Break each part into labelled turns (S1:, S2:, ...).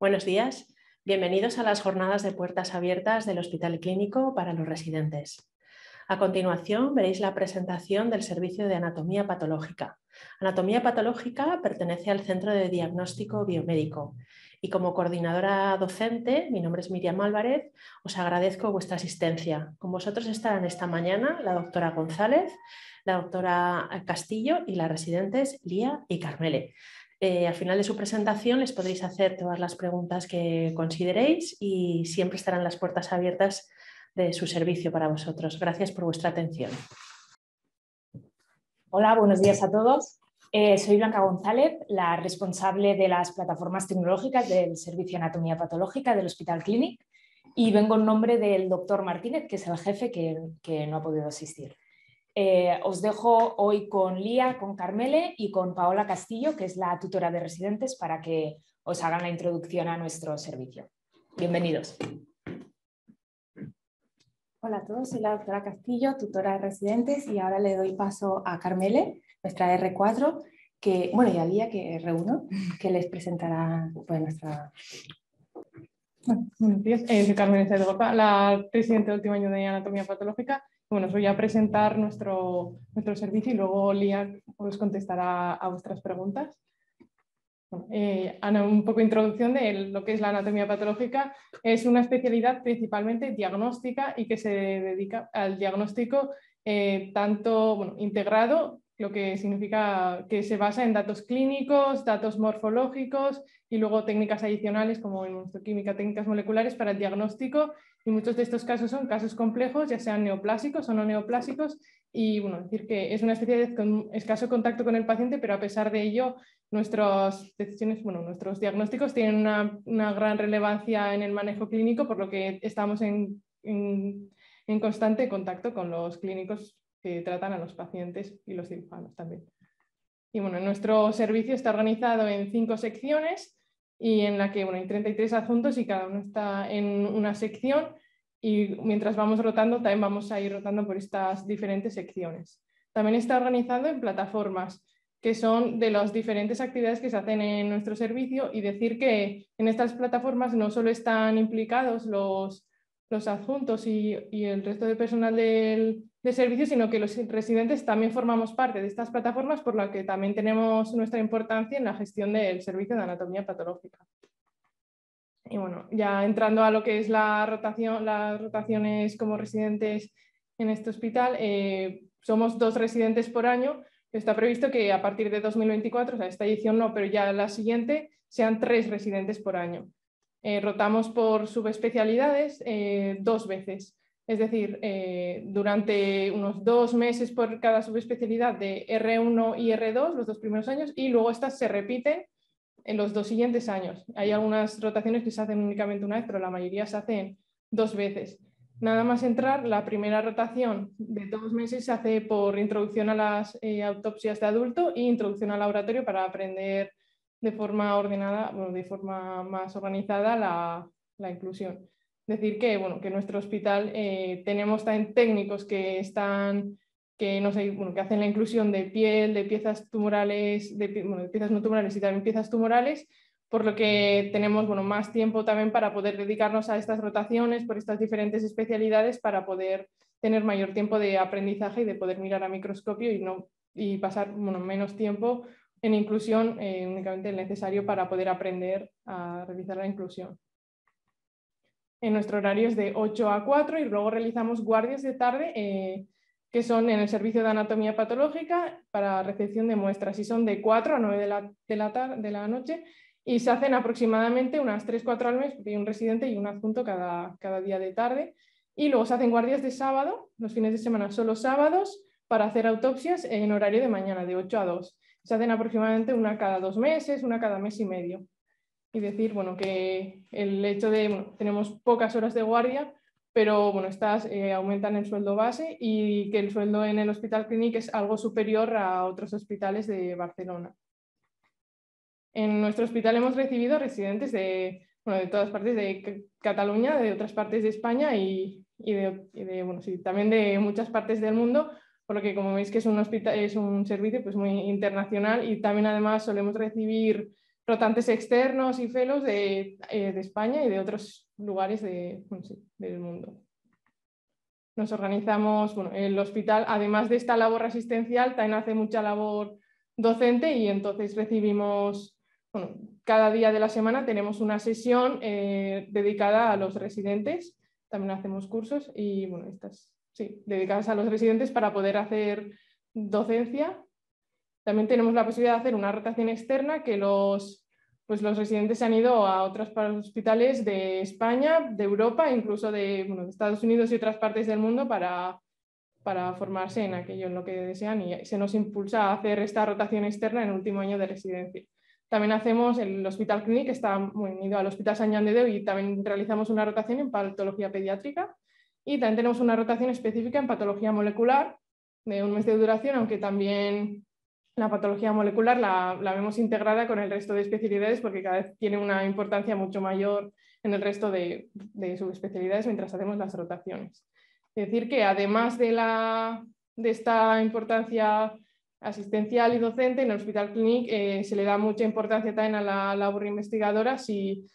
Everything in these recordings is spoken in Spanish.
S1: Buenos días. Bienvenidos a las jornadas de puertas abiertas del Hospital Clínico para los residentes. A continuación veréis la presentación del Servicio de Anatomía Patológica. Anatomía Patológica pertenece al Centro de Diagnóstico Biomédico y como coordinadora docente, mi nombre es Miriam Álvarez, os agradezco vuestra asistencia. Con vosotros estarán esta mañana la doctora González, la doctora Castillo y las residentes Lía y Carmele. Eh, al final de su presentación les podréis hacer todas las preguntas que consideréis y siempre estarán las puertas abiertas de su servicio para vosotros. Gracias por vuestra atención.
S2: Hola, buenos días a todos. Eh, soy Blanca González, la responsable de las plataformas tecnológicas del Servicio de Anatomía Patológica del Hospital Clinic y vengo en nombre del doctor Martínez, que es el jefe que no ha podido asistir. Eh, os dejo hoy con Lía, con Carmele y con Paola Castillo, que es la tutora de residentes, para que os hagan la introducción a nuestro servicio. Bienvenidos.
S3: Hola a todos, soy la doctora Castillo, tutora de residentes, y ahora le doy paso a Carmele, nuestra R4, que, bueno, y a Lía, que R1, que les presentará pues, nuestra...
S4: buenos días, eh, soy Carmen la presidenta del último año de Anatomía Patológica bueno, os voy a presentar nuestro, nuestro servicio y luego Lía os contestará a vuestras preguntas. Eh, un poco de introducción de lo que es la anatomía patológica. Es una especialidad principalmente diagnóstica y que se dedica al diagnóstico eh, tanto bueno, integrado lo que significa que se basa en datos clínicos, datos morfológicos y luego técnicas adicionales como en química, técnicas moleculares para el diagnóstico. Y muchos de estos casos son casos complejos, ya sean neoplásicos o no neoplásicos. Y bueno, decir que es una especie de escaso contacto con el paciente, pero a pesar de ello, nuestras decisiones, bueno, nuestros diagnósticos tienen una, gran relevancia en el manejo clínico, por lo que estamos en, en constante contacto con los clínicos que tratan a los pacientes y los cirujanos también. Y bueno, nuestro servicio está organizado en cinco secciones y en la que bueno, hay 33 adjuntos y cada uno está en una sección y mientras vamos rotando también vamos a ir rotando por estas diferentes secciones. También está organizado en plataformas que son de las diferentes actividades que se hacen en nuestro servicio y decir que en estas plataformas no solo están implicados los, los adjuntos y, y el resto del personal del, de servicios, sino que los residentes también formamos parte de estas plataformas, por lo que también tenemos nuestra importancia en la gestión del servicio de anatomía patológica. Y bueno, ya entrando a lo que es la rotación, las rotaciones como residentes en este hospital, eh, somos dos residentes por año. Está previsto que a partir de 2024, o sea, esta edición no, pero ya la siguiente, sean tres residentes por año. Eh, rotamos por subespecialidades eh, dos veces. Es decir, eh, durante unos dos meses por cada subespecialidad de R1 y R2, los dos primeros años, y luego estas se repiten en los dos siguientes años. Hay algunas rotaciones que se hacen únicamente una vez, pero la mayoría se hacen dos veces. Nada más entrar, la primera rotación de dos meses se hace por introducción a las eh, autopsias de adulto e introducción al laboratorio para aprender de forma ordenada, bueno, de forma más organizada la, la inclusión decir que, bueno, que en nuestro hospital eh, tenemos también técnicos que están que, no sé, bueno, que hacen la inclusión de piel, de piezas tumorales, de, bueno, de, piezas no tumorales y también piezas tumorales, por lo que tenemos bueno, más tiempo también para poder dedicarnos a estas rotaciones por estas diferentes especialidades para poder tener mayor tiempo de aprendizaje y de poder mirar a microscopio y, no, y pasar bueno, menos tiempo en inclusión, eh, únicamente el necesario para poder aprender a realizar la inclusión en nuestro horario es de 8 a 4 y luego realizamos guardias de tarde eh, que son en el servicio de anatomía patológica para recepción de muestras y son de 4 a 9 de la, de la, de la noche y se hacen aproximadamente unas 3-4 al mes, porque hay un residente y un adjunto cada, cada día de tarde. Y luego se hacen guardias de sábado, los fines de semana son los sábados, para hacer autopsias en horario de mañana, de 8 a 2. Se hacen aproximadamente una cada dos meses, una cada mes y medio y decir bueno, que el hecho de tenemos pocas horas de guardia, pero bueno, estas eh, aumentan el sueldo base y que el sueldo en el Hospital Clínic es algo superior a otros hospitales de Barcelona. En nuestro hospital hemos recibido residentes de, bueno, de todas partes de Cataluña, de otras partes de España y, y, de, y de, bueno, sí, también de muchas partes del mundo, por lo que como veis que es un, hospital, es un servicio pues, muy internacional y también además solemos recibir rotantes externos y de, eh, España y de otros lugares del mundo. Nos organizamos, bueno, el hospital, además de esta labor asistencial, también hace mucha labor docente y entonces recibimos, bueno, cada día de la semana tenemos una sesión eh, dedicada a los residentes, también hacemos cursos y, bueno, estas, sí, dedicadas a los residentes para poder hacer docencia también tenemos la posibilidad de hacer una rotación externa que los, pues los residentes se han ido a otros hospitales de España, de Europa, incluso de, Estados Unidos y otras partes del mundo para, para formarse en aquello en lo que desean y se nos impulsa a hacer esta rotación externa en el último año de residencia. También hacemos el Hospital Clinic, que está unido al Hospital San Juan de Deu y también realizamos una rotación en patología pediátrica y también tenemos una rotación específica en patología molecular de un mes de duración, aunque también la patología molecular la, vemos integrada con el resto de especialidades porque cada vez tiene una importancia mucho mayor en el resto de, subespecialidades mientras hacemos las rotaciones. Es decir, que además de, la, de esta importancia asistencial y docente, en el Hospital Clinic eh, se le da mucha importancia también a la labor investigadora si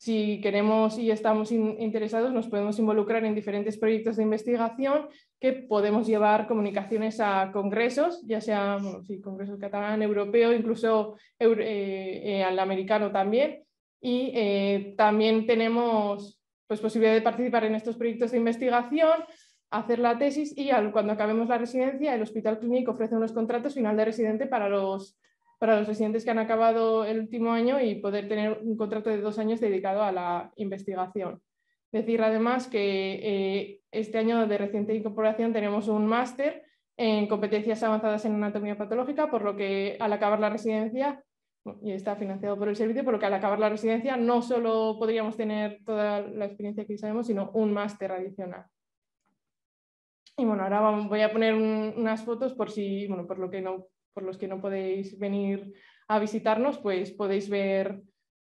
S4: si queremos y estamos interesados, nos podemos involucrar en diferentes proyectos de investigación que podemos llevar comunicaciones a congresos, ya sea bueno, congresos catalán, europeo, incluso eh, eh, al americano también. Y eh, también tenemos pues, posibilidad de participar en estos proyectos de investigación, hacer la tesis y cuando acabemos la residencia, el Hospital Clínico ofrece unos contratos final de residente para los para los residentes que han acabado el último año y poder tener un contrato de dos años dedicado a la investigación. Decir además que eh, este año de reciente incorporación tenemos un máster en competencias avanzadas en anatomía patológica, por lo que al acabar la residencia, y está financiado por el servicio, por lo que al acabar la residencia no solo podríamos tener toda la experiencia que sabemos, sino un máster adicional. Y bueno, ahora voy a poner unas fotos por si, bueno, por lo que no por los que no podéis venir a visitarnos, pues podéis ver,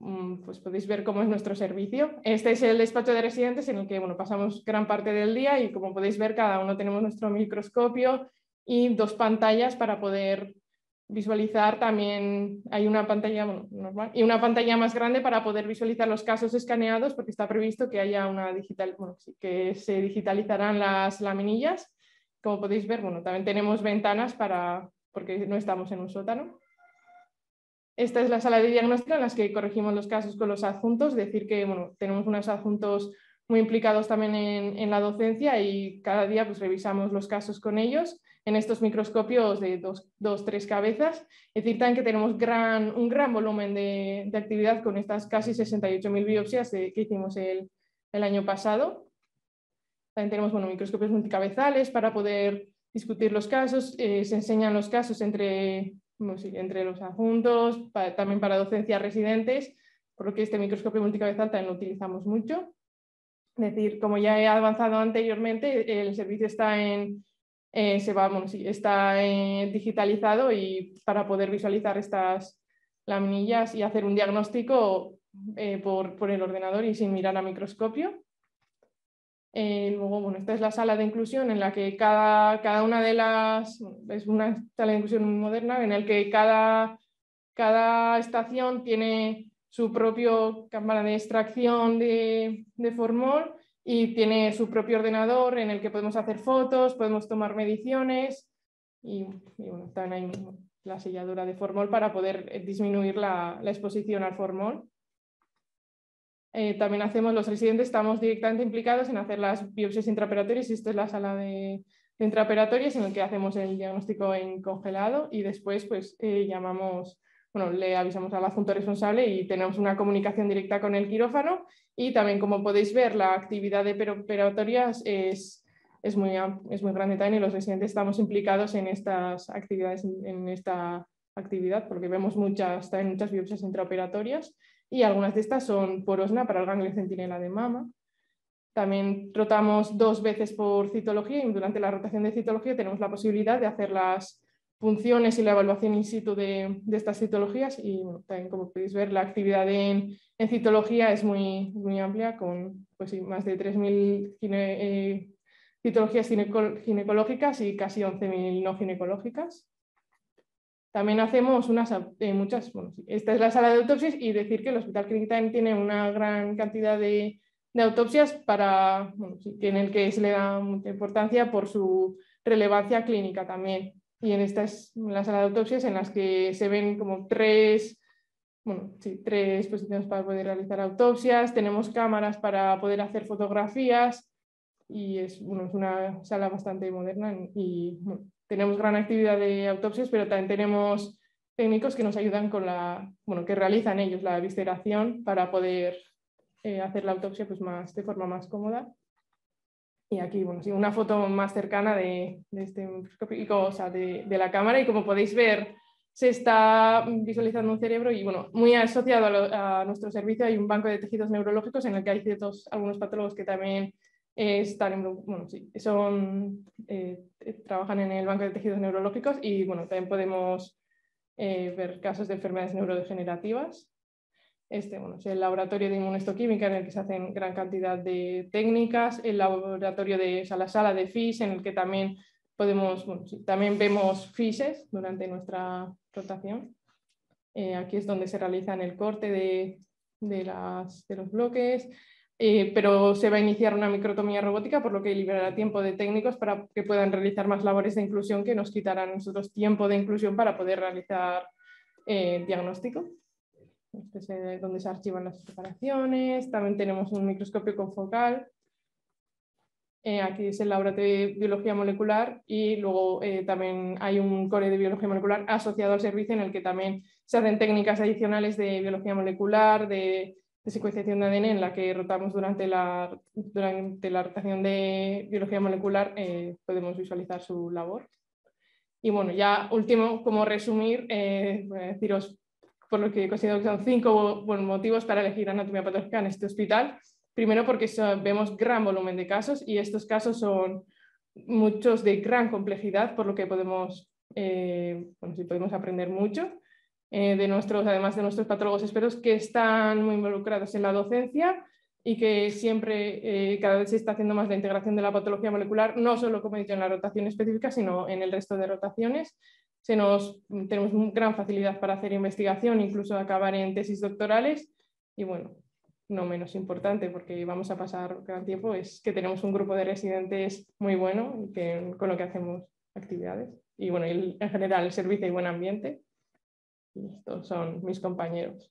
S4: mm, pues podéis ver cómo es nuestro servicio. Este es el despacho de residentes en el que bueno, pasamos gran parte del día y como podéis ver, cada uno tenemos nuestro microscopio y dos pantallas para poder visualizar también, hay una pantalla normal y una pantalla más grande para poder visualizar los casos escaneados porque está previsto que haya una digital, bueno, que se digitalizarán las laminillas. Como podéis ver, bueno, también tenemos ventanas para, porque no estamos en un sótano. Esta es la sala de diagnóstico en la que corregimos los casos con los adjuntos, decir que bueno, tenemos unos adjuntos muy implicados también en, la docencia y cada día pues, revisamos los casos con ellos en estos microscopios de dos, dos tres cabezas. Es decir, también que tenemos gran, un gran volumen de, actividad con estas casi 68.000 biopsias que hicimos el, el, año pasado. También tenemos bueno, microscopios multicabezales para poder discutir los casos, eh, se enseñan los casos entre, entre los adjuntos, también para docencia residentes, por lo que este microscopio multicabezal también lo utilizamos mucho. Es decir, como ya he avanzado anteriormente, el servicio está en, eh, se va, está eh, digitalizado y para poder visualizar estas laminillas y hacer un diagnóstico por, por el ordenador y sin mirar a microscopio. Eh, luego, bueno, esta es la sala de inclusión en la que cada, cada una de las, es una sala de inclusión moderna en la que cada, cada estación tiene su propio cámara de extracción de, de, formol y tiene su propio ordenador en el que podemos hacer fotos, podemos tomar mediciones y, y bueno, hay la selladura de formol para poder disminuir la, la exposición al formol. Eh, también hacemos los residentes, estamos directamente implicados en hacer las biopsias intraoperatorias. Esta es la sala de, de intraoperatorias en la que hacemos el diagnóstico en congelado y después pues eh, llamamos, bueno, le avisamos al adjunto responsable y tenemos una comunicación directa con el quirófano y también como podéis ver la actividad de operatorias es, es, muy, es muy grande también y los residentes estamos implicados en estas actividades, en esta actividad porque vemos muchas, también muchas biopsias intraoperatorias y algunas de estas son por OSNA para el ganglio centinela de mama. También rotamos dos veces por citología y durante la rotación de citología tenemos la posibilidad de hacer las funciones y la evaluación in situ de, estas citologías y también como podéis ver la actividad en, citología es muy, muy amplia con pues, más de 3.000 eh, citologías ginecológicas y casi 11.000 no ginecológicas. También hacemos unas, muchas, bueno, esta es la sala de autopsias y decir que el Hospital Clínico también tiene una gran cantidad de, de autopsias para, bueno, en el que se le da mucha importancia por su relevancia clínica también. Y en esta es la sala de autopsias en las que se ven como tres, bueno, sí, tres posiciones para poder realizar autopsias, tenemos cámaras para poder hacer fotografías y es, bueno, es una sala bastante moderna y tenemos gran actividad de autopsias, pero también tenemos técnicos que nos ayudan con la, bueno, que realizan ellos la visceración para poder eh, hacer la autopsia pues de forma más cómoda. Y aquí, bueno, una foto más cercana de, este o sea, de, de, la cámara y como podéis ver, se está visualizando un cerebro y, bueno, muy asociado a, nuestro servicio hay un banco de tejidos neurológicos en el que hay ciertos, algunos patólogos que también eh, bueno, sí, son, eh, trabajan en el banco de tejidos neurológicos y, bueno, también podemos ver casos de enfermedades neurodegenerativas este bueno, es el laboratorio de inmunohistoquímica en el que se hacen gran cantidad de técnicas, el laboratorio de la sala de FIS en el que también podemos, bueno, también vemos FISes durante nuestra rotación. Eh, aquí es donde se realizan el corte de, de, las, de los bloques, eh, pero se va a iniciar una microtomía robótica, por lo que liberará tiempo de técnicos para que puedan realizar más labores de inclusión que nos quitarán nosotros tiempo de inclusión para poder realizar eh, diagnóstico. Este es donde se archivan las preparaciones. También tenemos un microscopio confocal. Eh, aquí es el laboratorio de biología molecular y luego eh, también hay un core de biología molecular asociado al servicio en el que también se hacen técnicas adicionales de biología molecular, de, secuenciación de ADN en la que rotamos durante la, durante la rotación de biología molecular, eh, podemos visualizar su labor. Y bueno, ya último, como resumir, deciros por lo que considero que son cinco motivos para elegir anatomía patológica en este hospital. Primero porque vemos gran volumen de casos y estos casos son muchos de gran complejidad, por lo que podemos, eh, podemos aprender mucho eh, de nuestros, además de nuestros patólogos expertos que están muy involucrados en la docencia y que siempre, eh, cada vez se está haciendo más la integración de la patología molecular, no solo como he dicho en la rotación específica, sino en el resto de rotaciones se nos, tenemos gran facilidad para hacer investigación, incluso acabar en tesis doctorales. Y bueno, no menos importante, porque vamos a pasar gran tiempo, es que tenemos un grupo de residentes muy bueno que, con lo que hacemos actividades. Y bueno, en general el servicio y buen ambiente. Estos son mis compañeros.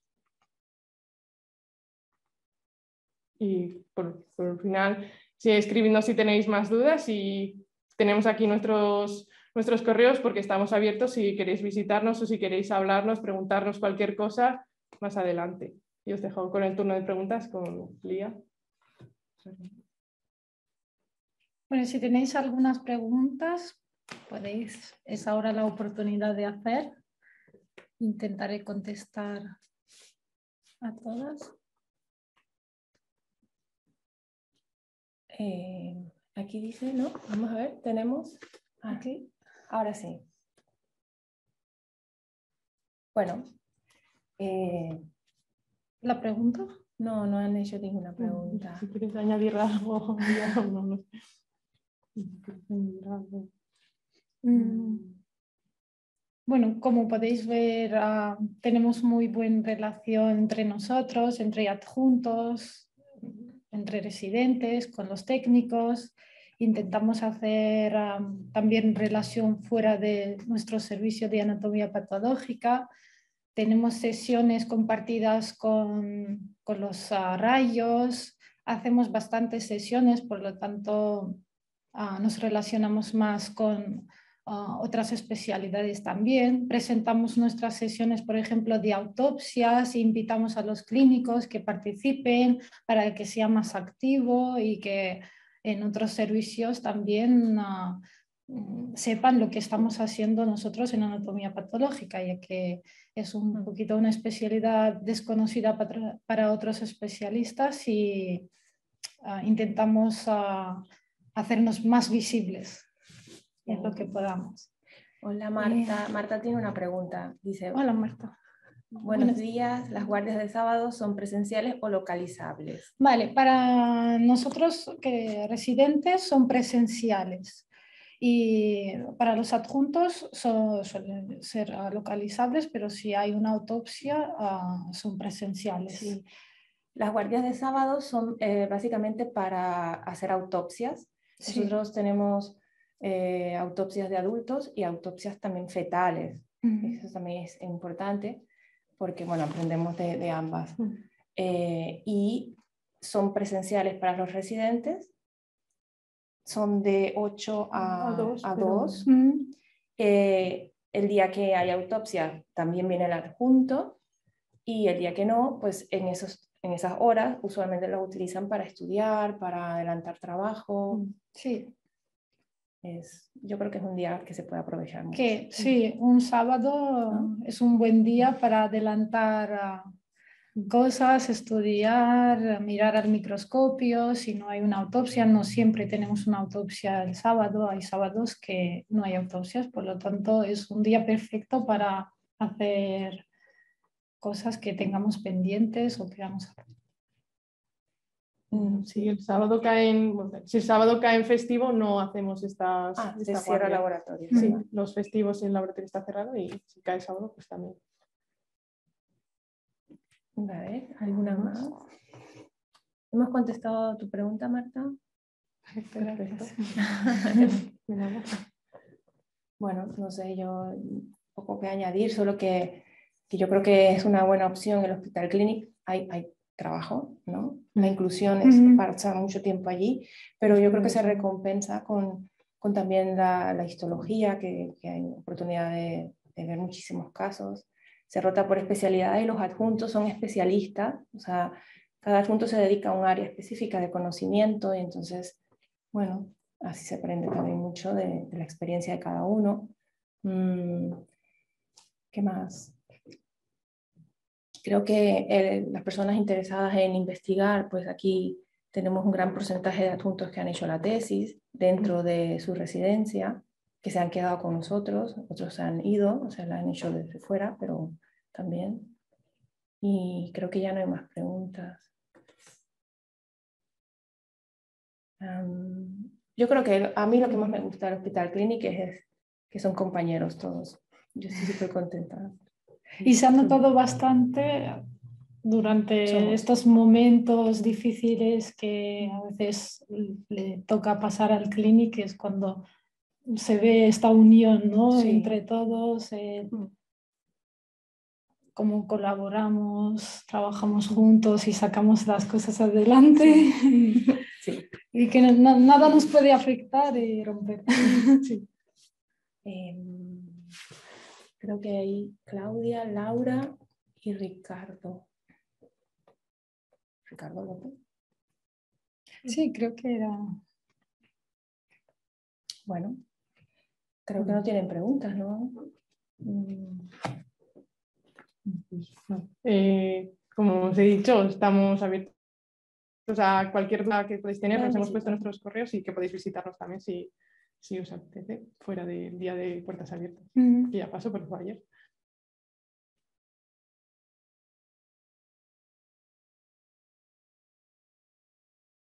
S4: Y por, por final, si escribiendo si tenéis más dudas y tenemos aquí nuestros nuestros correos porque estamos abiertos si queréis visitarnos o si queréis hablarnos, preguntarnos cualquier cosa más adelante. Y os dejo con el turno de preguntas con Lía.
S5: Bueno, si tenéis algunas preguntas, podéis, es ahora la oportunidad de hacer. Intentaré contestar a todas.
S3: Eh, aquí dice, ¿no? Vamos a ver, tenemos aquí. Ahora sí. Bueno.
S5: Eh, ¿La pregunta?
S3: No, no han hecho ninguna mm, pregunta.
S4: Si quieres añadir algo,
S5: mm. Bueno, como podéis ver, ah, tenemos muy buena relación entre nosotros, entre adjuntos, entre residentes, con los técnicos. Intentamos hacer también relación fuera de nuestro servicio de anatomía patológica. Tenemos sesiones compartidas con, con los ah, rayos. Hacemos bastantes sesiones, por lo tanto ah, nos relacionamos más con ah, otras especialidades también. Presentamos nuestras sesiones, por ejemplo, de autopsias, invitamos a los clínicos que participen para que sea más activo y que en otros servicios también ah, mm, sepan lo que estamos haciendo nosotros en anatomía patológica, ya que es un poquito una especialidad desconocida para, otros especialistas y ah, intentamos hacernos más visibles en lo que podamos.
S3: Hola Marta, Marta tiene una pregunta. Dice,
S5: Hola Marta.
S3: Buenos días, ¿las guardias de sábado son presenciales o localizables?
S5: Vale, para nosotros que residentes son presenciales Y para los adjuntos suelen ser localizables, pero si hay una autopsia ah, son presenciales.
S3: Las guardias de sábado son eh, básicamente para hacer autopsias. Nosotros tenemos eh, autopsias de adultos y autopsias también fetales. Eso también es importante porque, bueno, aprendemos de, ambas. Eh, y son presenciales para los residentes son de 8 a, a 2. Eh, el día que hay autopsia también viene el adjunto y el día que no, pues en, esos, en esas horas usualmente lo utilizan para estudiar, para adelantar trabajo.
S5: Sí.
S3: Es, yo creo que es un día que se puede aprovechar mucho.
S5: Que, sí, un sábado es un buen día para adelantar cosas, estudiar, mirar al microscopio, si no hay una autopsia, no siempre tenemos una autopsia el sábado, hay sábados que no hay autopsias, por lo tanto es un día perfecto para hacer cosas que tengamos pendientes o que vamos a hacer.
S4: Mm, si el sábado cae en, si el sábado cae en festivo, no hacemos estas.
S3: Ah, esta se cierra laboratorio.
S4: Sí, los festivos el laboratorio está cerrado y si cae el sábado, pues también.
S3: Vale, ¿alguna más? ¿Hemos contestado tu pregunta, Marta?
S4: Perfecto.
S3: bueno, no sé, yo poco que añadir, solo que, que, yo creo que es una buena opción el Hospital Clinic. Hay, hay trabajo, ¿no? La inclusión es para estar mucho tiempo allí, pero yo creo que se recompensa con, con también la, la histología, que, que, hay oportunidad de, de ver muchísimos casos se rota por especialidad y los adjuntos son especialistas, o sea, cada adjunto se dedica a un área específica de conocimiento y entonces, bueno, así se aprende también mucho de, la experiencia de cada uno. Mm, ¿Qué más? Creo que eh, las personas interesadas en investigar, pues aquí tenemos un gran porcentaje de adjuntos que han hecho la tesis dentro de su residencia que se han quedado con nosotros, otros se han ido, o sea, la han hecho desde fuera, pero también. Y creo que ya no hay más preguntas. yo creo que a mí lo que más me gusta del Hospital Clinic es, que son compañeros todos. Yo estoy súper contenta.
S5: Y se ha notado bastante durante estos momentos difíciles que a veces le toca pasar al clinic, es cuando se ve esta unión ¿no? entre todos, eh, mm. cómo colaboramos, trabajamos juntos y sacamos las cosas adelante. Y que nada nos puede afectar y romper.
S3: Em, creo que hay Claudia, Laura y Ricardo. Ricardo López.
S5: Sí, creo que era.
S3: Bueno, Creo que no tienen preguntas, ¿no? Mm.
S4: Eh, como os he dicho, estamos abiertos a cualquier duda que podéis tener. Nos hemos puesto nuestros correos y que podéis visitarnos también si, si os apetece, fuera del día de puertas abiertas. Que ya pasó, pero fue ayer.